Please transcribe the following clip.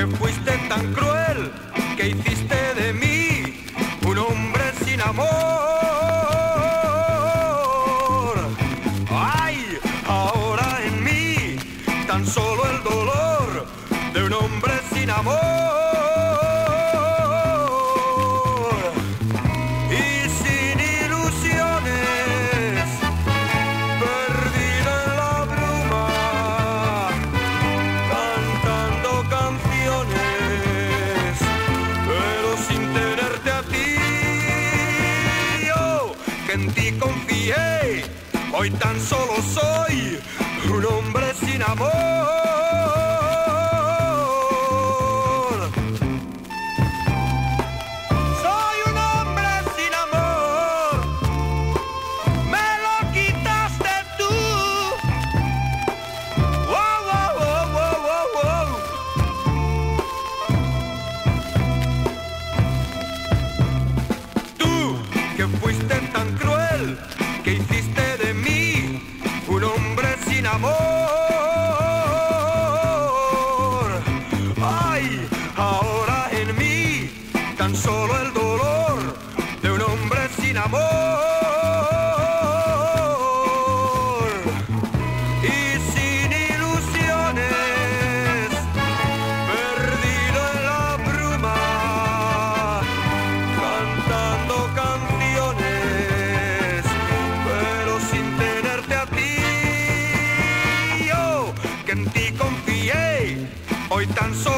que fuiste tan cruel, que hiciste de mí un hombre sin amor. Ay, ahora en mí tan solo el dolor de un hombre sin amor. hey, hoy tan solo soy un hombre sin amor. Tan solo el dolor de un hombre sin amor. Y sin ilusiones, perdido en la bruma, cantando canciones, pero sin tenerte a ti. Yo, que en ti confié, hoy tan solo